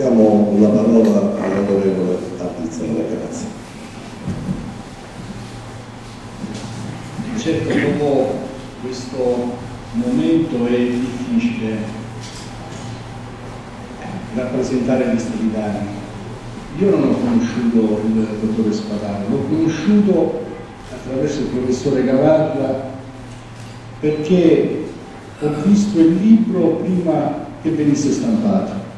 Diamo la parola all'onorevole Artizzone, grazie. Certo, dopo questo momento è difficile rappresentare gli straditani. Io non ho conosciuto il dottore Spadano, l'ho conosciuto attraverso il professore Cavalla perché ho visto il libro prima che venisse stampato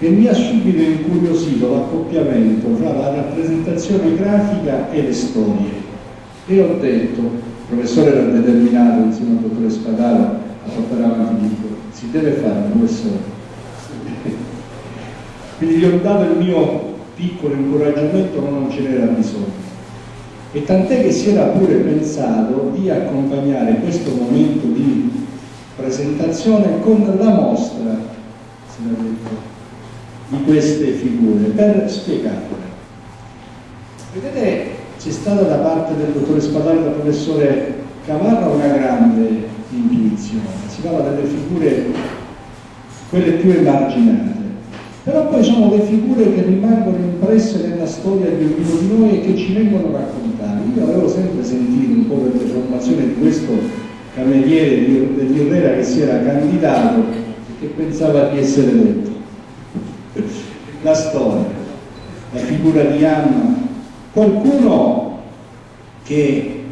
e mi ha subito incuriosito l'accoppiamento fra la rappresentazione grafica e le storie. E ho detto, il professore era determinato insieme al dottore Spadaro a portare avanti il libro, si deve fare professore. Quindi gli ho dato il mio piccolo incoraggiamento ma non ce n'era bisogno. E tant'è che si era pure pensato di accompagnare questo momento di presentazione con la mostra di queste figure per spiegarle. Vedete, c'è stata da parte del dottore Spadano e del professore Cavarra una grande intuizione, si parla delle figure quelle più emarginate però poi sono le figure che rimangono impresse nella storia di ognuno di noi e che ci vengono raccontate. Io avevo sempre sentito un po' per le formazioni di questo cameriere degli Herrera che si era candidato e che pensava di essere eletto. La storia, la figura di Anna, qualcuno che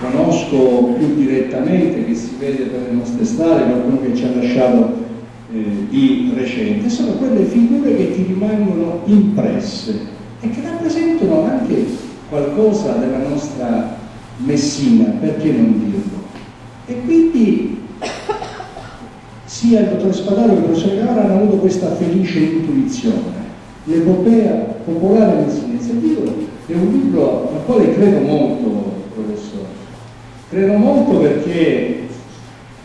conosco più direttamente, che si vede per le nostre strade, qualcuno che ci ha lasciato eh, di recente sono quelle figure che ti rimangono impresse e che rappresentano anche qualcosa della nostra Messina, perché non dirlo? E quindi sia il dottor Spadaro che il professor Gavara hanno avuto questa felice intuizione. L'epopea popolare messinese. Il libro è un libro al quale credo molto, professore. Credo molto perché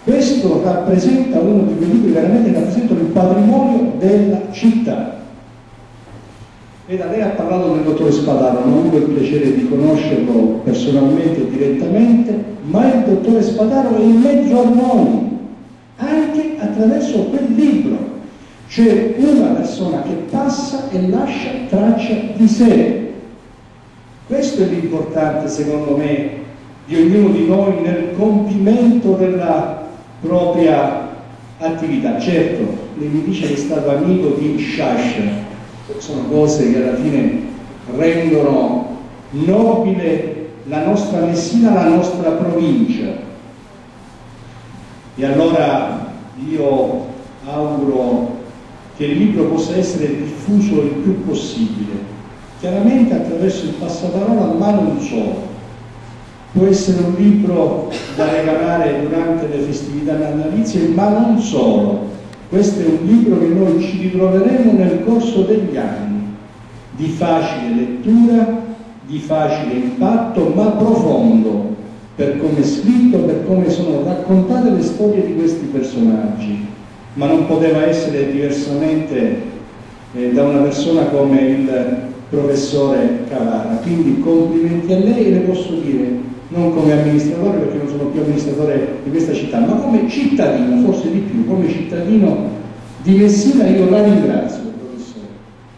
questo rappresenta uno di quei libri che veramente rappresentano il patrimonio della città. E da lei ha parlato del dottore Spadaro, non ho avuto il piacere di conoscerlo personalmente e direttamente, ma il dottore Spadaro è in mezzo a noi, anche attraverso quel libro. C'è una persona che passa e lascia traccia di sé. Questo è l'importante, secondo me, di ognuno di noi nel compimento della propria attività. Certo, lei mi dice che è stato amico di Sciascia, sono cose che alla fine rendono nobile la nostra Messina, la nostra provincia. E allora io auguro che il libro possa essere diffuso il più possibile, chiaramente attraverso il passaparola, ma non solo può essere un libro da regalare durante le festività natalizie, ma non solo. Questo è un libro che noi ci ritroveremo nel corso degli anni, di facile lettura, di facile impatto, ma profondo, per come è scritto, per come sono raccontate le storie di questi personaggi. Ma non poteva essere diversamente eh, da una persona come il professore Cavara. Quindi complimenti a lei le posso dire non come amministratore perché non sono più amministratore di questa città, ma come cittadino, forse di più, come cittadino di Messina io la ringrazio.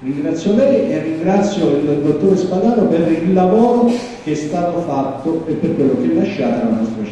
Ringrazio lei e ringrazio il dottore Spadaro per il lavoro che è stato fatto e per quello che è lasciata la nostra